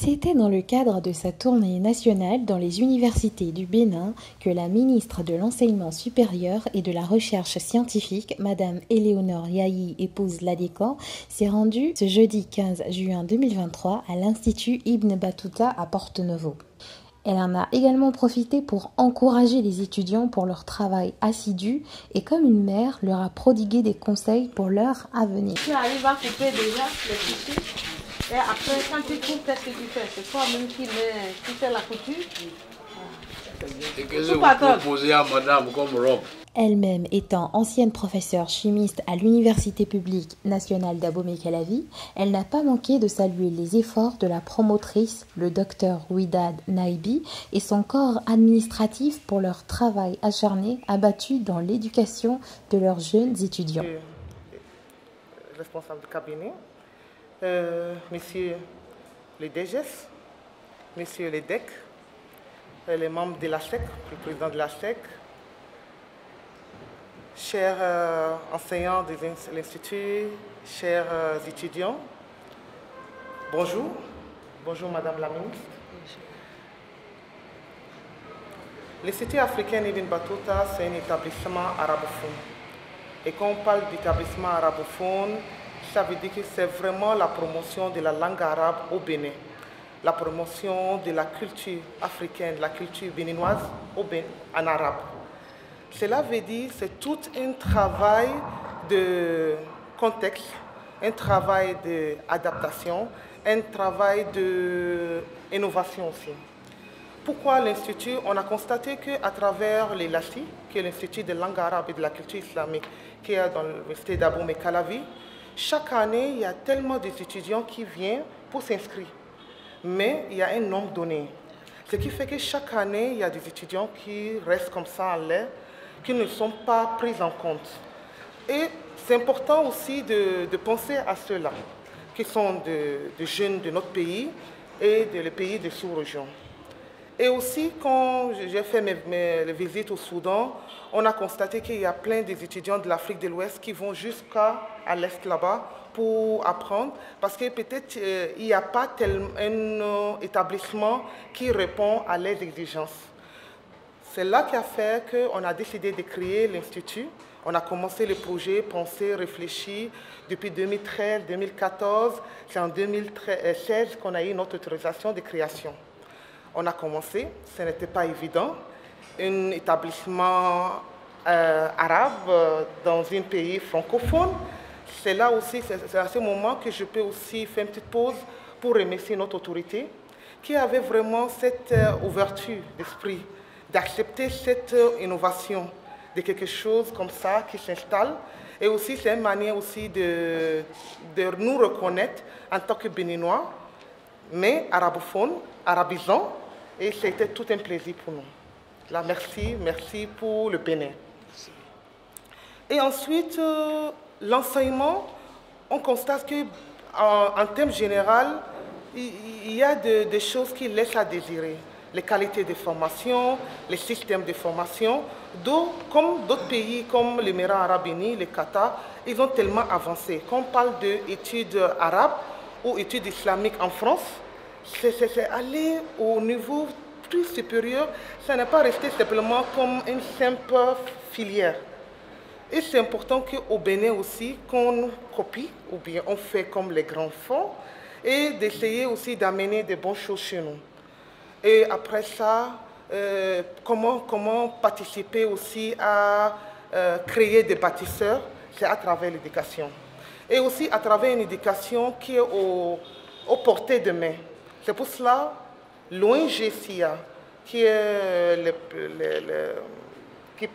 C'était dans le cadre de sa tournée nationale dans les universités du Bénin que la ministre de l'Enseignement supérieur et de la Recherche scientifique, Madame Éléonore Yahi, épouse Ladécan, s'est rendue ce jeudi 15 juin 2023 à l'Institut Ibn Battuta à Porte-Nouveau. Elle en a également profité pour encourager les étudiants pour leur travail assidu et comme une mère leur a prodigué des conseils pour leur avenir. Tu arrives à couper déjà les tissus et après quand tu coupes, qu'est-ce que tu fais C'est toi-même qui, qui fais la couture. Qu'est-ce que vous proposez à madame comme robe Elle-même étant ancienne professeure chimiste à l'Université publique nationale d'Abomey-Calavi, elle n'a pas manqué de saluer les efforts de la promotrice, le docteur Ouidad Naibi, et son corps administratif pour leur travail acharné abattu dans l'éducation de leurs jeunes étudiants. Responsable de cabinet, euh, messieurs les DGS, messieurs les DEC, euh, les membres de la SEC, le président de la SEC, chers euh, enseignants de l'Institut, chers euh, étudiants, bonjour. Bonjour Madame la ministre. L'Institut africain Ibn Battuta, c'est un établissement arabophone. Et quand on parle d'établissement arabophone, ça veut dire que c'est vraiment la promotion de la langue arabe au Bénin, la promotion de la culture africaine, de la culture béninoise au Bénin, en arabe. Cela veut dire que c'est tout un travail de contexte, un travail d'adaptation, un travail d'innovation aussi. Pourquoi l'Institut? On a constaté qu'à travers les LACI, qui est l'Institut de langue arabe et de la culture islamique, qui est dans l'Université d'Aboumé Calavi, chaque année, il y a tellement d'étudiants qui viennent pour s'inscrire. Mais il y a un nombre donné. Ce qui fait que chaque année, il y a des étudiants qui restent comme ça en l'air, qui ne sont pas pris en compte. Et c'est important aussi de, penser à ceux-là, qui sont de, jeunes de notre pays et de les pays de sous-région. Et aussi, quand j'ai fait mes, visites au Soudan, on a constaté qu'il y a plein d'étudiants de l'Afrique de l'Ouest qui vont jusqu'à l'Est là-bas pour apprendre, parce que peut-être euh, il n'y a pas tel, un euh, établissement qui répond à leurs exigences. C'est là qui a fait qu'on a décidé de créer l'Institut. On a commencé le projet, pensé, réfléchi depuis 2013-2014. C'est en 2016 qu'on a eu notre autorisation de création. On a commencé, ce n'était pas évident. Un établissement euh, arabe euh, dans un pays francophone, c'est là aussi, c'est à ce moment que je peux aussi faire une petite pause pour remercier notre autorité qui avait vraiment cette euh, ouverture d'esprit, d'accepter cette innovation de quelque chose comme ça qui s'installe. Et aussi, c'est une manière aussi de, de nous reconnaître en tant que Béninois, mais arabophone, arabisant, et c'était tout un plaisir pour nous. Merci, merci pour le Bénin. Et ensuite, euh, l'enseignement, on constate que en, termes général, il y a de, des choses qui laissent à désirer. Les qualités de formation, les systèmes de formation, comme d'autres pays comme l'Émirat arabe uni, le Qatar, ils ont tellement avancé. Quand on parle d'études arabes ou études islamiques en France, c'est aller au niveau plus supérieur, ça n'est pas resté simplement comme une simple filière. Et c'est important qu'au Bénin aussi, qu'on copie, ou bien on fait comme les grands fonds, et d'essayer aussi d'amener des bonnes choses chez nous. Et après ça, euh, comment, comment participer aussi à euh, créer des bâtisseurs, c'est à travers l'éducation. Et aussi à travers une éducation qui est au, au portée de main. C'est pour cela, l'ONG SIA, qui,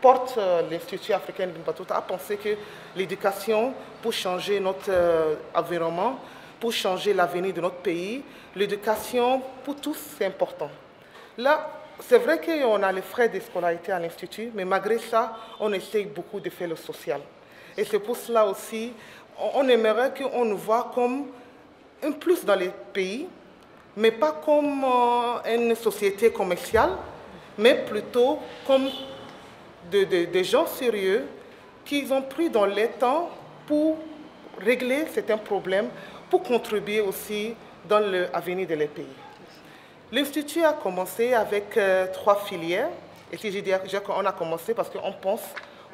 porte l'Institut africain de Batuta, a pensé que l'éducation, pour changer notre euh, environnement, pour changer l'avenir de notre pays, l'éducation, pour tous, c'est important. Là, c'est vrai qu'on a les frais de scolarité à l'Institut, mais malgré ça, on essaye beaucoup de faire le social. Et c'est pour cela aussi, on aimerait qu'on nous voit comme un plus dans les pays, mais pas comme euh, une société commerciale, mais plutôt comme des de, de gens sérieux qu'ils ont pris dans les temps pour régler certains problèmes, pour contribuer aussi dans l'avenir de les pays. L'Institut a commencé avec euh, trois filières. Et si je dis qu'on a commencé parce qu'on pense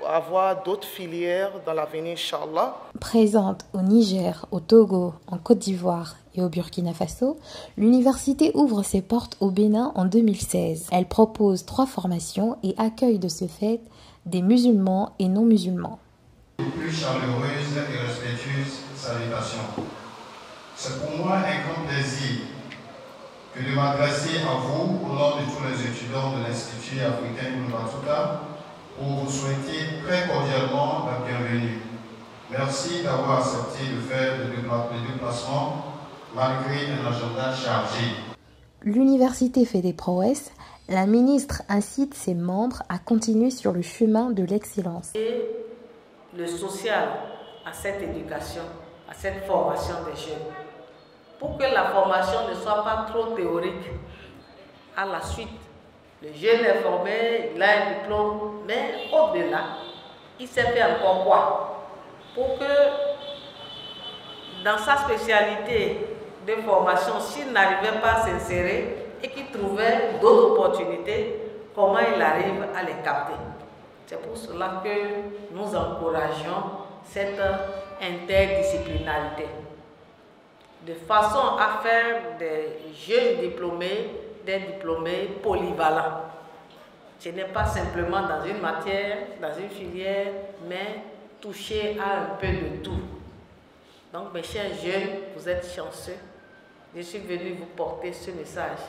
avoir d'autres filières dans l'avenir, Inch'Allah. Présente au Niger, au Togo, en Côte d'Ivoire et au Burkina Faso, l'université ouvre ses portes au Bénin en 2016. Elle propose trois formations et accueille de ce fait des musulmans et non musulmans. Plus chaleureuse et respectueuse salutation. C'est pour moi un grand plaisir que de m'adresser à vous au nom de tous les étudiants de l'Institut africain Batuta pour vous souhaiter très cordialement la bienvenue. Merci d'avoir accepté de faire le déplacement malgré un agenda chargé. L'université fait des prouesses. La ministre incite ses membres à continuer sur le chemin de l'excellence. Et le social à cette éducation, à cette formation des jeunes. Pour que la formation ne soit pas trop théorique à la suite le jeune est formé, il a un diplôme, mais au-delà, il sait faire encore quoi Pour que dans sa spécialité de formation, s'il n'arrivait pas à s'insérer et qu'il trouvait d'autres opportunités, comment il arrive à les capter? C'est pour cela que nous encourageons cette interdisciplinarité, de façon à faire des jeunes diplômés des diplômés polyvalents. Ce n'est pas simplement dans une matière, dans une filière, mais toucher à un peu de tout. Donc mes chers jeunes, vous êtes chanceux. Je suis venu vous porter ce message.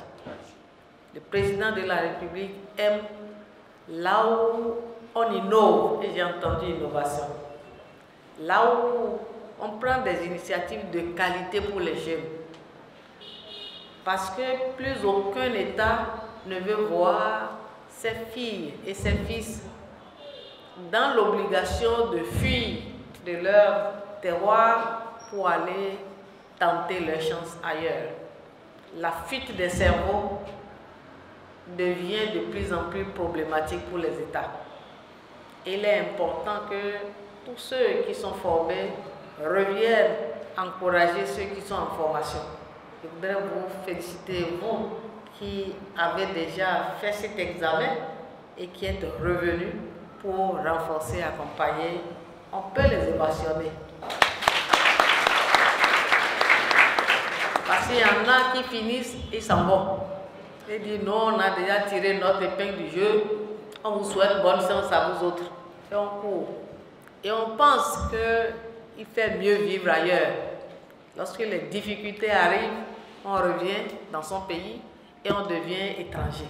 Le président de la République aime là où on innove, et j'ai entendu innovation. Là où on prend des initiatives de qualité pour les jeunes parce que plus aucun État ne veut voir ses filles et ses fils dans l'obligation de fuir de leur terroir pour aller tenter leur chance ailleurs. La fuite des cerveaux devient de plus en plus problématique pour les États. Il est important que tous ceux qui sont formés reviennent encourager ceux qui sont en formation. Je voudrais vous féliciter, vous qui avez déjà fait cet examen et qui êtes revenus pour renforcer, accompagner. On peut les émotionner. Parce qu'il y en a qui finissent, et s'en vont. Et disent non, on a déjà tiré notre épingle du jeu, on vous souhaite bonne chance à vous autres. Et on court. Et on pense qu'il fait mieux vivre ailleurs. Lorsque les difficultés arrivent, on revient dans son pays et on devient étranger.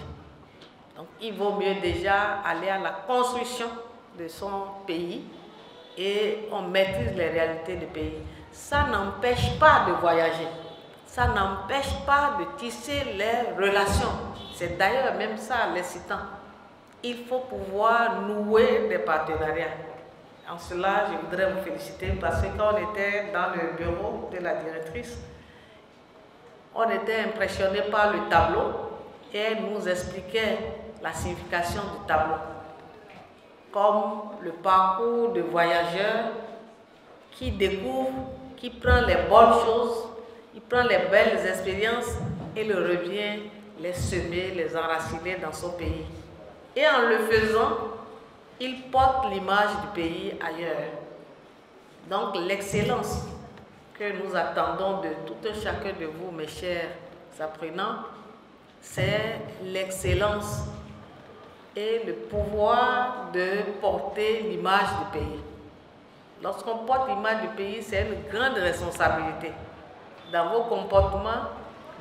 Donc il vaut mieux déjà aller à la construction de son pays et on maîtrise les réalités du pays. Ça n'empêche pas de voyager. Ça n'empêche pas de tisser les relations. C'est d'ailleurs même ça l'excitant. Il faut pouvoir nouer des partenariats. En cela, je voudrais vous féliciter parce que quand on était dans le bureau de la directrice, on était impressionné par le tableau et elle nous expliquait la signification du tableau, comme le parcours de voyageurs qui découvre, qui prend les bonnes choses, il prend les belles expériences et le revient les semer, les enraciner dans son pays. Et en le faisant, il porte l'image du pays ailleurs. Donc l'excellence que nous attendons de tout un chacun de vous, mes chers apprenants, c'est l'excellence et le pouvoir de porter l'image du pays. Lorsqu'on porte l'image du pays, c'est une grande responsabilité. Dans vos comportements,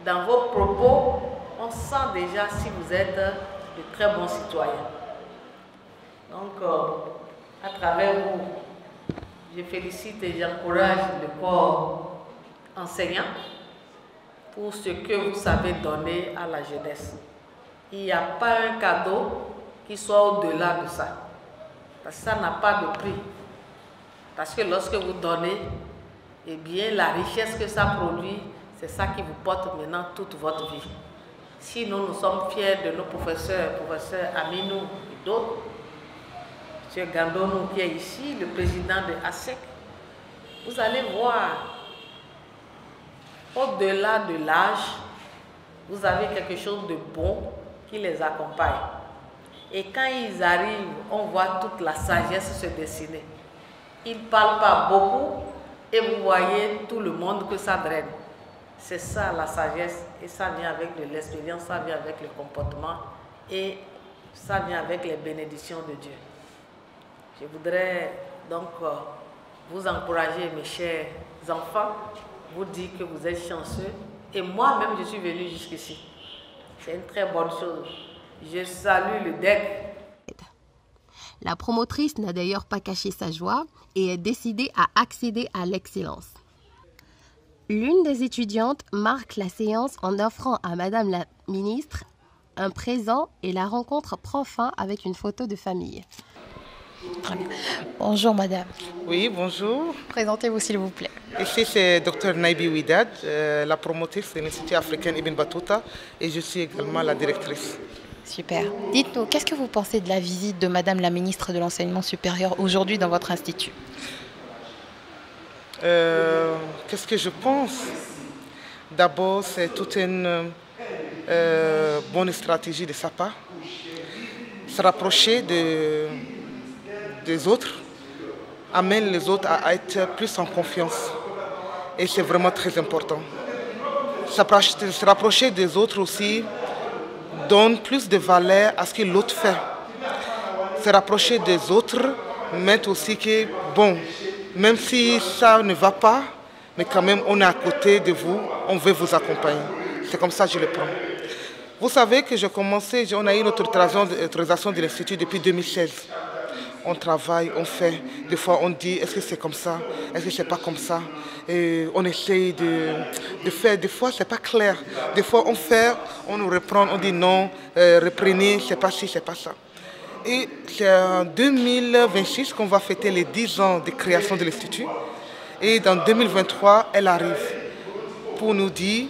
dans vos propos, on sent déjà si vous êtes de très bons citoyens. Donc, euh, à travers vous, je félicite et j'encourage le corps enseignant pour ce que vous savez donner à la jeunesse. Il n'y a pas un cadeau qui soit au-delà de ça. Parce que ça n'a pas de prix. Parce que lorsque vous donnez, eh bien, la richesse que ça produit, c'est ça qui vous porte maintenant toute votre vie. Si nous, nous sommes fiers de nos professeurs, professeurs Aminou et d'autres, M. Gandono qui est ici, le président de ASEC, vous allez voir, au-delà de l'âge, vous avez quelque chose de bon qui les accompagne. Et quand ils arrivent, on voit toute la sagesse se dessiner. Ils ne parlent pas beaucoup et vous voyez tout le monde que ça draine. C'est ça la sagesse et ça vient avec de l'expérience, ça vient avec le comportement et ça vient avec les bénédictions de Dieu. Je voudrais donc euh, vous encourager, mes chers enfants, vous dire que vous êtes chanceux et moi-même je suis venu jusqu'ici. C'est une très bonne chose. Je salue le DEC. La promotrice n'a d'ailleurs pas caché sa joie et est décidée à accéder à l'excellence. L'une des étudiantes marque la séance en offrant à Madame la ministre un présent et la rencontre prend fin avec une photo de famille. Bonjour Madame. Oui, bonjour. Présentez-vous s'il vous plaît. Ici c'est Dr Naibi Ouidad, euh, la promotrice de l'Institut africain Ibn Battuta et je suis également la directrice. Super. Dites-nous, qu'est-ce que vous pensez de la visite de Madame la ministre de l'Enseignement supérieur aujourd'hui dans votre institut euh, Qu'est-ce que je pense? D'abord, c'est toute une euh, bonne stratégie de sa part. Se rapprocher de, des autres amène les autres à être plus en confiance. Et c'est vraiment très important. Se rapprocher des autres aussi donne plus de valeur à ce que l'autre fait. Se rapprocher des autres met aussi que, bon, même si ça ne va pas, mais quand même on est à côté de vous, on veut vous accompagner. C'est comme ça que je le prends. Vous savez que j'ai commencé, on a eu notre autorisation de l'Institut depuis 2016. On travaille, on fait. Des fois, on dit est-ce que c'est comme ça? Est-ce que c'est pas comme ça? Et on essaye de, faire. Des fois, c'est pas clair. Des fois, on fait, on nous reprend, on dit non, euh, reprenez, c'est pas ci, c'est pas ça. Et c'est en 2026 qu'on va fêter les 10 ans de création de l'Institut. Et dans 2023, elle arrive pour nous dire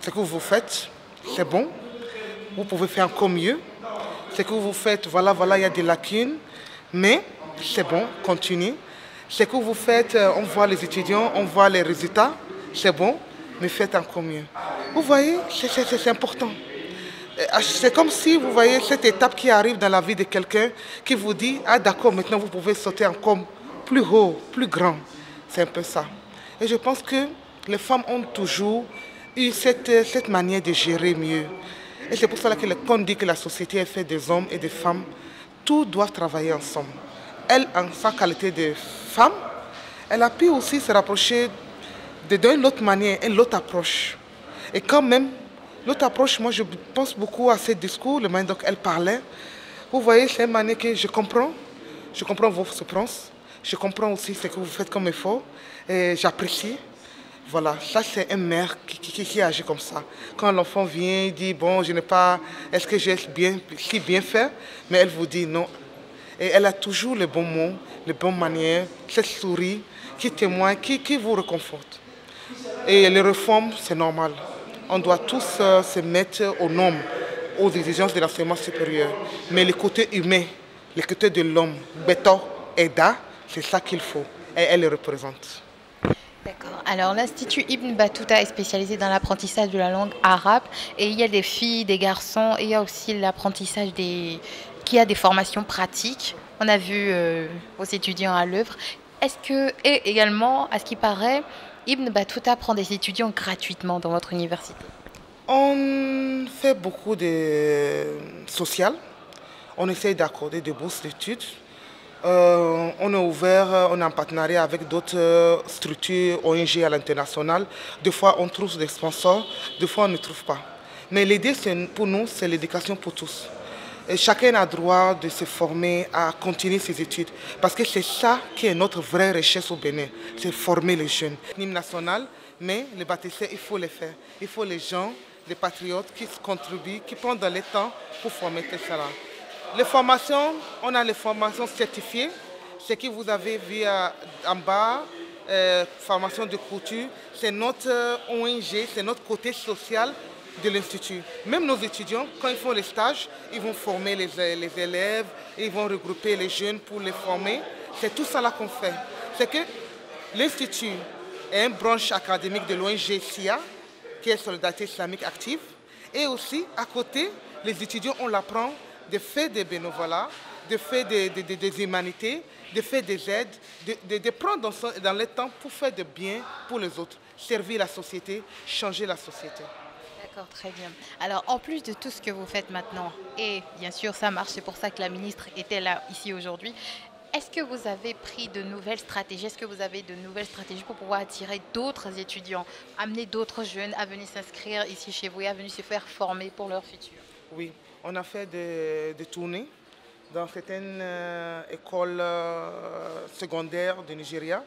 ce que vous faites, c'est bon, vous pouvez faire encore mieux. Ce que vous faites, voilà, voilà, il y a des lacunes, mais c'est bon, continuez. Ce que vous faites, euh, on voit les étudiants, on voit les résultats, c'est bon, mais faites encore mieux. Vous voyez, c'est important. Euh, c'est comme si vous voyez cette étape qui arrive dans la vie de quelqu'un qui vous dit, ah d'accord, maintenant vous pouvez sauter encore plus haut, plus grand. C'est un peu ça. Et je pense que les femmes ont toujours eu cette, cette manière de gérer mieux. Et c'est pour cela que on dit que la société est faite des hommes et des femmes, tout doit travailler ensemble. Elle, en sa qualité de femme, elle a pu aussi se rapprocher d'une autre manière, une autre approche. Et quand même, l'autre approche, moi je pense beaucoup à ce discours, le manière dont elle parlait. Vous voyez, c'est une manière que je comprends. Je comprends vos souffrances. Je comprends aussi ce que vous faites comme effort. Et j'apprécie. Voilà, ça c'est un mère qui, agit comme ça. Quand l'enfant vient, il dit, bon, je n'ai pas, est-ce que j'ai bien, si bien fait? Mais elle vous dit non. Et elle a toujours les bons mots, les bonnes manières, cette souris qui témoigne, qui, vous réconforte. Et les réformes, c'est normal. On doit tous euh, se mettre aux normes, aux exigences de l'enseignement supérieur. Mais le côté humain, le côté de l'homme, Beto, Eda, c'est ça qu'il faut. Et elle le représente. D'accord. Alors l'Institut Ibn Battuta est spécialisé dans l'apprentissage de la langue arabe et il y a des filles, des garçons et il y a aussi l'apprentissage des... qui a des formations pratiques. On a vu euh, vos étudiants à l'œuvre. Est-ce que, et également, à ce qui paraît, Ibn Battuta prend des étudiants gratuitement dans votre université? On fait beaucoup de social. On essaie d'accorder des bourses d'études euh, on est ouvert, euh, on est en partenariat avec d'autres euh, structures ONG à l'international. Des fois, on trouve des sponsors, des fois, on ne trouve pas. Mais l'idée, pour nous, c'est l'éducation pour tous. Chacun a droit de se former, à continuer ses études. Parce que c'est ça qui est notre vraie richesse au Bénin, c'est former les jeunes. National, mais les bâtisseurs, il faut les faire. Il faut les gens, les patriotes qui contribuent, qui prennent le temps pour former cela. Les formations, on a les formations certifiées, ce que vous avez vu en bas, euh, formation de couture, c'est notre euh, ONG, c'est notre côté social de l'Institut. Même nos étudiants, quand ils font les stages, ils vont former les, les élèves, ils vont regrouper les jeunes pour les former. C'est tout ça là qu'on fait. C'est que l'Institut est une branche académique de l'ONG SIA, qui est Solidarité Islamique Active. Et aussi, à côté, les étudiants, on l'apprend de faire des bénévolats, de faire des, des, humanités, de faire des aides, de, de prendre dans, dans le temps pour faire de bien pour les autres, servir la société, changer la société. D'accord, très bien. Alors, en plus de tout ce que vous faites maintenant, et bien sûr, ça marche, c'est pour ça que la ministre était là ici aujourd'hui, est-ce que vous avez pris de nouvelles stratégies? Est-ce que vous avez de nouvelles stratégies pour pouvoir attirer d'autres étudiants, amener d'autres jeunes à venir s'inscrire ici chez vous et à venir se faire former pour leur futur? Oui, on a fait des, tournées dans certaines euh, écoles euh, secondaires du Nigeria.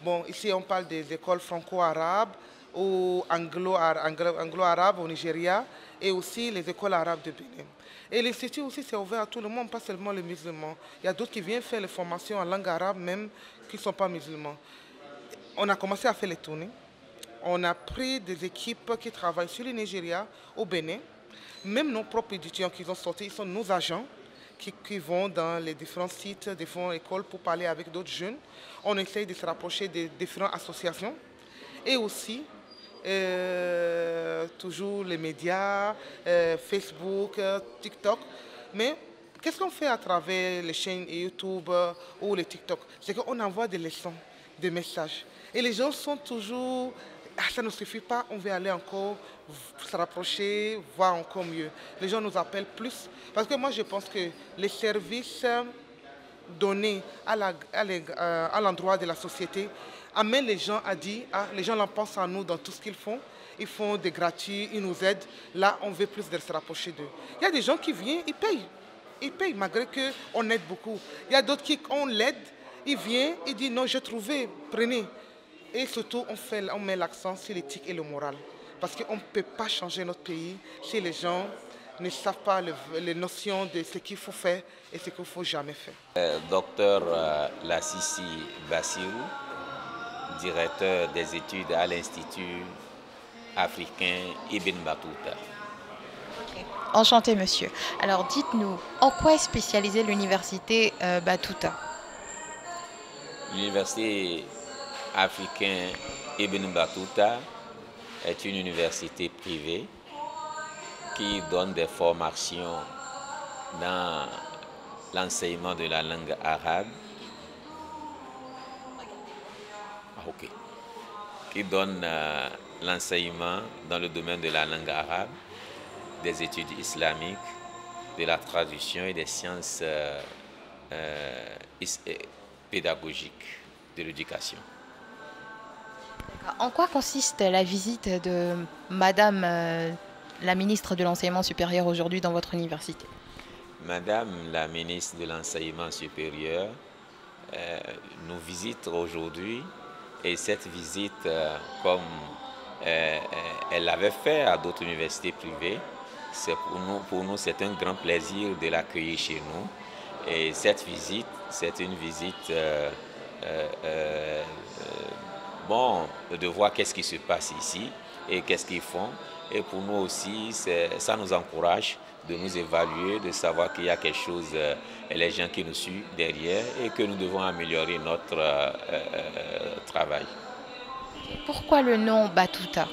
Bon, ici on parle des écoles franco-arabes ou anglo-arabes au Nigeria et aussi les écoles arabes de Bénin. Et l'Institut aussi s'est ouvert à tout le monde, pas seulement les musulmans. Il y a d'autres qui viennent faire les formations en langue arabe même qui ne sont pas musulmans. On a commencé à faire les tournées. On a pris des équipes qui travaillent sur le Nigeria, au Bénin. Même nos propres étudiants qui ont sorti, ils sont nos agents qui, vont dans les différents sites, différentes écoles pour parler avec d'autres jeunes. On essaye de se rapprocher des différentes associations et aussi euh, toujours les médias, euh, Facebook, euh, TikTok. Mais qu'est-ce qu'on fait à travers les chaînes YouTube ou les TikTok? C'est qu'on envoie des leçons, des messages. Et les gens sont toujours ça ne suffit pas, on veut aller encore se rapprocher, voir encore mieux. Les gens nous appellent plus. Parce que moi, je pense que les services donnés à l'endroit de la société amène les gens à dire, ah, les gens en pensent à nous dans tout ce qu'ils font. Ils font des gratuits, ils nous aident. Là, on veut plus de se rapprocher d'eux. Il y a des gens qui viennent, ils payent. Ils payent malgré qu'on aide beaucoup. Il y a d'autres qui, on l'aide, ils viennent, ils disent non, j'ai trouvé, prenez. Et surtout, on, fait, on met l'accent sur l'éthique et le moral. Parce qu'on ne peut pas changer notre pays si les gens ne savent pas les notions de ce qu'il faut faire et ce qu'il ne faut jamais faire. Euh, docteur euh, Lassisi Bassirou, directeur des études à l'Institut africain Ibn Battuta. Enchanté, monsieur. Alors, dites-nous, en quoi est spécialisée l'université euh, Battuta? L'université africaine Ibn Battuta est une université privée qui donne des formations dans l'enseignement de la langue arabe Ok. qui donne euh, l'enseignement dans le domaine de la langue arabe, des études islamiques, de la traduction et des sciences euh, euh, pédagogiques de l'éducation. En quoi consiste la visite de Madame la ministre de l'Enseignement supérieur aujourd'hui dans votre université? Madame la ministre de l'Enseignement supérieur nous visite aujourd'hui et cette visite, euh, comme euh, euh, elle l'avait fait à d'autres universités privées, c'est pour nous, pour nous c'est un grand plaisir de l'accueillir chez nous. Et cette visite, c'est une visite, bon, de voir qu'est-ce qui se passe ici et qu'est-ce qu'ils font. Et pour nous aussi, ça nous encourage de nous évaluer, de savoir qu'il y a quelque chose, euh, et les gens qui nous suivent derrière, et que nous devons améliorer notre euh, euh, travail. Pourquoi le nom Batuta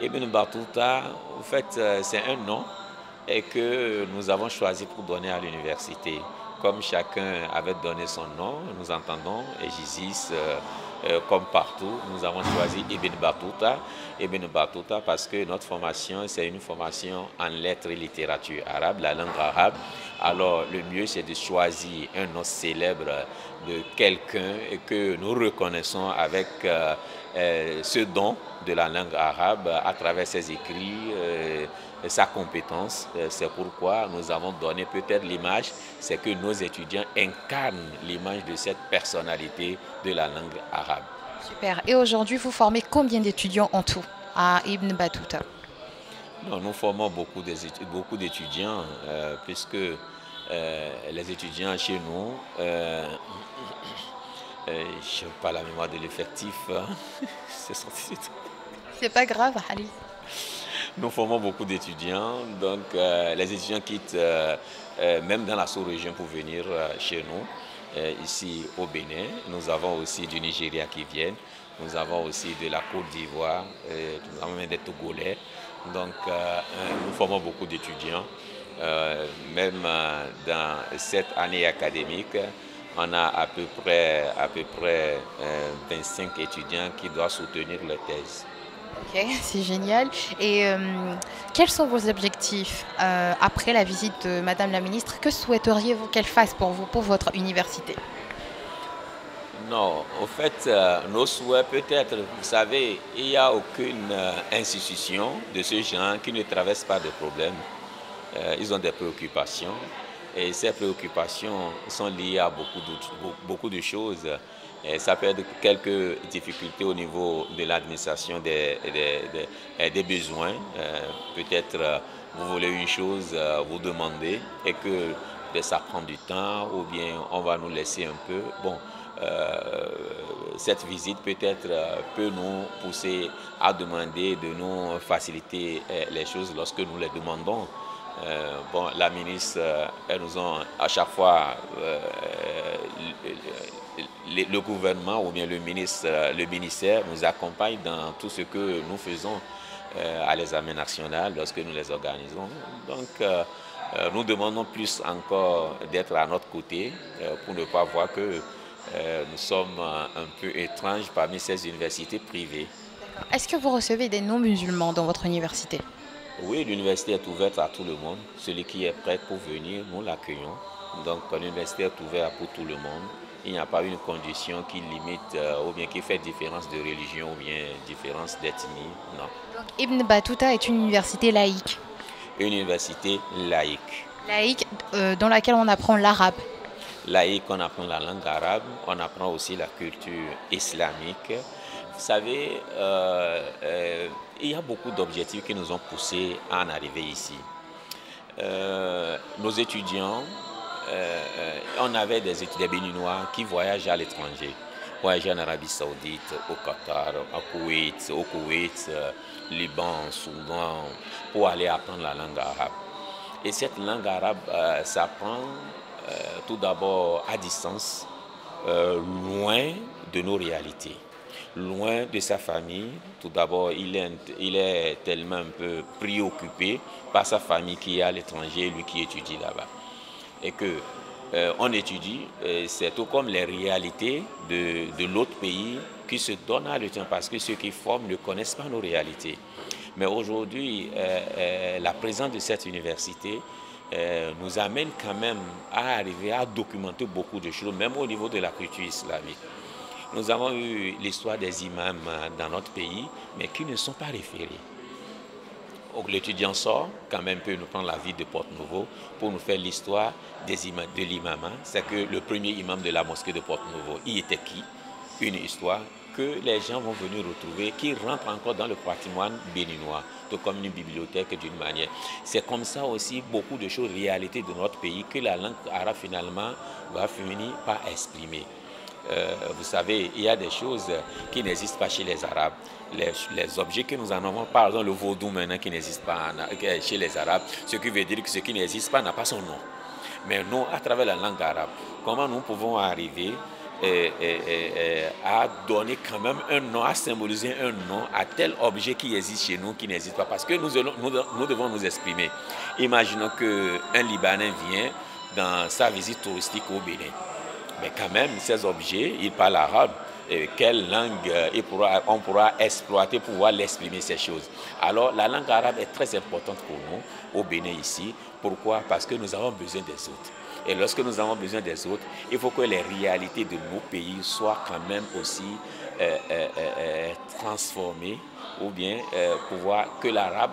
Ibn Batuta, en fait, c'est un nom et que nous avons choisi pour donner à l'université. Comme chacun avait donné son nom, nous entendons Egisis euh, comme partout, nous avons choisi Ibn Battuta. Ibn Battuta parce que notre formation, c'est une formation en lettres et littérature arabe, la langue arabe. Alors, le mieux, c'est de choisir un nom célèbre de quelqu'un que nous reconnaissons avec euh, euh, ce don de la langue arabe à travers ses écrits sa compétence. C'est pourquoi nous avons donné peut-être l'image, c'est que nos étudiants incarnent l'image de cette personnalité de la langue arabe. Super. Et aujourd'hui, vous formez combien d'étudiants en tout à Ibn Battuta? Nous formons beaucoup d'étudiants, euh, puisque euh, les étudiants chez nous, euh, je n'ai pas la mémoire de l'effectif. C'est pas grave, Ali. Nous formons beaucoup d'étudiants. Donc, les étudiants quittent même dans la sous-région pour venir chez nous, ici au Bénin. Nous avons aussi du Nigeria qui viennent. Nous avons aussi de la Côte d'Ivoire, nous avons même des Togolais. Donc, nous formons beaucoup d'étudiants. même dans cette année académique, on a à peu près, à peu près 25 euh, étudiants qui doivent soutenir leur thèse. Ok, c'est génial. Et euh, quels sont vos objectifs euh, après la visite de Madame la Ministre? Que souhaiteriez-vous qu'elle fasse pour vous, pour votre université? Non, au fait, nos souhaits peut-être, vous savez, il n'y a aucune institution de ce genre qui ne traverse pas de problèmes. ils ont des préoccupations. Et ces préoccupations sont liées à beaucoup de choses. Et ça peut être quelques difficultés au niveau de l'administration des, des, des, besoins. Euh, peut-être euh, vous voulez une chose, euh, vous demandez et que ça prend du temps ou bien on va nous laisser un peu. Bon, cette visite peut-être peut nous pousser à demander de nous faciliter les choses lorsque nous les demandons. Bon, la ministre, elle nous ont à chaque fois le, gouvernement ou bien le ministre, le ministère nous accompagne dans tout ce que nous faisons à l'examen national lorsque nous les organisons. Donc, nous demandons plus encore d'être à notre côté pour ne pas voir que nous sommes un peu étranges parmi ces universités privées. Est-ce que vous recevez des non-musulmans dans votre université? Oui, l'université est ouverte à tout le monde. Celui qui est prêt pour venir, nous l'accueillons. Donc l'université est ouverte pour tout le monde. Il n'y a pas une condition qui limite euh, ou bien qui fait différence de religion ou bien différence d'ethnie. Non. Donc Ibn Battuta est une université laïque. Une université laïque. Laïque euh, dans laquelle on apprend l'arabe. Laïque, on apprend la langue arabe, on apprend aussi la culture islamique. Vous savez, euh, il y a beaucoup d'objectifs qui nous ont poussés à en arriver ici. Nos étudiants, on avait des étudiants béninois qui voyagent à l'étranger, voyageaient en Arabie Saoudite, au Qatar, au Koweït, au Koweït, Liban, Soudan, pour aller apprendre la langue arabe. Et cette langue arabe s'apprend tout d'abord à distance, loin de nos réalités loin de sa famille. Tout d'abord, il est, il est tellement un peu préoccupé par sa famille qui est à l'étranger, lui qui étudie là-bas. Et que euh, on étudie, euh, c'est tout comme les réalités de, de l'autre pays qui se donnent à le temps parce que ceux qui forment ne connaissent pas nos réalités. Mais aujourd'hui, euh, la présence de cette université nous amène quand même à arriver à documenter beaucoup de choses, même au niveau de la culture islamique. Nous avons eu l'histoire des imams dans notre pays, mais qui ne sont pas référés. L'étudiant sort, quand même peut nous prendre la ville de Porte-Nouveau pour nous faire l'histoire de l'imam. C'est que le premier imam de la mosquée de Porte-Nouveau, il était qui? Une histoire que les gens vont venir retrouver, qui rentre encore dans le patrimoine béninois, tout comme une bibliothèque d'une manière. C'est comme ça aussi beaucoup de choses, réalités de notre pays, que la langue arabe finalement va finir par exprimer. Euh, vous savez, il y a des choses qui n'existent pas chez les Arabes. Les, objets que nous en avons, par exemple le vaudou maintenant qui n'existe pas chez les Arabes, ce qui veut dire que ce qui n'existe pas n'a pas son nom. Mais nous, à travers la langue arabe, comment nous pouvons arriver à donner quand même un nom, à symboliser un nom à tel objet qui existe chez nous, qui n'existe pas? Parce que nous, nous, nous devons nous exprimer. Imaginons qu'un Libanais vient dans sa visite touristique au Bénin. Mais quand même, ces objets, ils parlent arabe. Quelle langue euh, on pourra exploiter pour pouvoir l'exprimer ces choses. Alors la langue arabe est très importante pour nous au Bénin ici. Pourquoi? Parce que nous avons besoin des autres. Et lorsque nous avons besoin des autres, il faut que les réalités de nos pays soient quand même aussi euh, euh, transformées ou bien pouvoir que l'arabe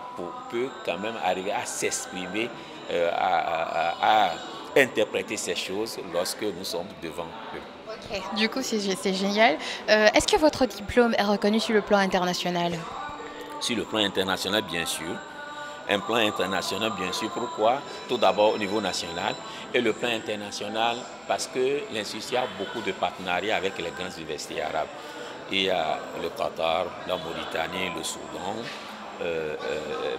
peut quand même arriver à s'exprimer, à interpréter ces choses lorsque nous sommes devant eux. Du coup, c'est génial. Euh, est-ce que votre diplôme est reconnu sur le plan international? Sur le plan international, bien sûr. Un plan international, bien sûr. Pourquoi? Tout d'abord au niveau national. Et le plan international, parce que l'Institut a beaucoup de partenariats avec les grandes universités arabes. Il y a le Qatar, la Mauritanie, le Soudan,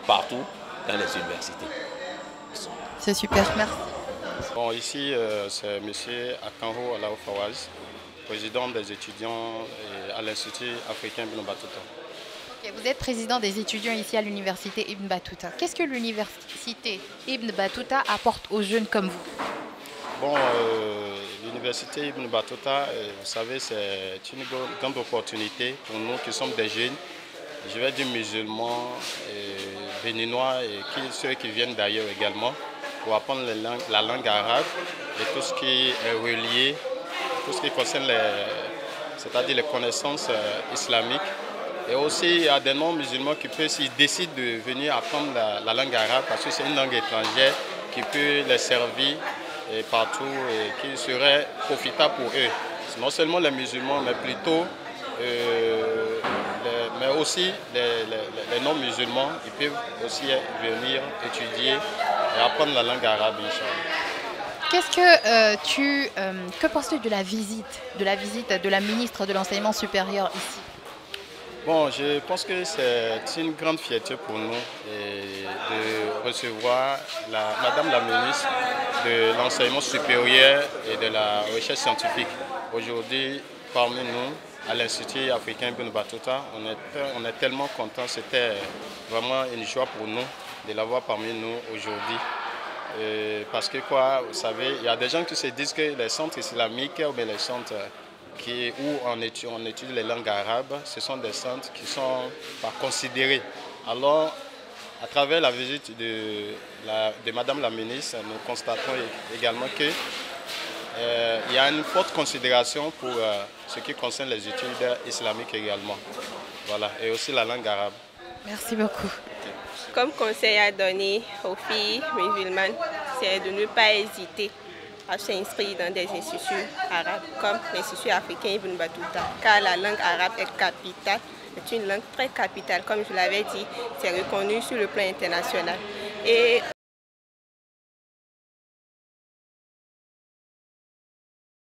partout dans les universités. C'est super, merci. Bon, ici, c'est M. Akanho Alao Fawaz, président des étudiants à l'Institut africain Ibn Battuta. vous êtes président des étudiants ici à l'université Ibn Battuta. Qu'est-ce que l'université Ibn Battuta apporte aux jeunes comme vous? Bon, l'université Ibn Battuta, vous savez, c'est une grande opportunité pour nous qui sommes des jeunes, je vais dire musulmans, et béninois et ceux qui viennent d'ailleurs également, pour apprendre la langue arabe et tout ce qui est relié, tout ce qui concerne les, c'est-à-dire les connaissances islamiques. Et aussi, il y a des non-musulmans qui peuvent, s'ils décident de venir apprendre la, langue arabe, parce que c'est une langue étrangère qui peut les servir partout et qui serait profitable pour eux. Non seulement les musulmans, mais plutôt euh, mais aussi les, non-musulmans, ils peuvent aussi venir étudier et apprendre la langue arabe, Qu'est-ce que euh, tu euh, que penses-tu de la visite, de la visite de la ministre de l'enseignement supérieur ici? Bon, je pense que c'est une grande fierté pour nous de recevoir la, Madame la ministre de l'enseignement supérieur et de la recherche scientifique. Aujourd'hui, parmi nous, à l'Institut africain Ibn Battuta, on est, on est tellement contents. C'était vraiment une joie pour nous de l'avoir parmi nous aujourd'hui. Parce que quoi, vous savez, il y a des gens qui se disent que les centres islamiques ou bien les centres qui, où on étudie, les langues arabes, ce sont des centres qui sont pas considérés. Alors, à travers la visite de, la, de Madame la ministre, nous constatons également que euh, il y a une forte considération pour euh, ce qui concerne les études islamiques également. Voilà, et aussi la langue arabe. Merci beaucoup. Comme conseil à donner aux filles musulmanes, c'est de ne pas hésiter à s'inscrire dans des instituts arabes comme l'Institut africain Ibn Battuta, car la langue arabe est capitale, c'est une langue très capitale, comme je l'avais dit, c'est reconnu sur le plan international.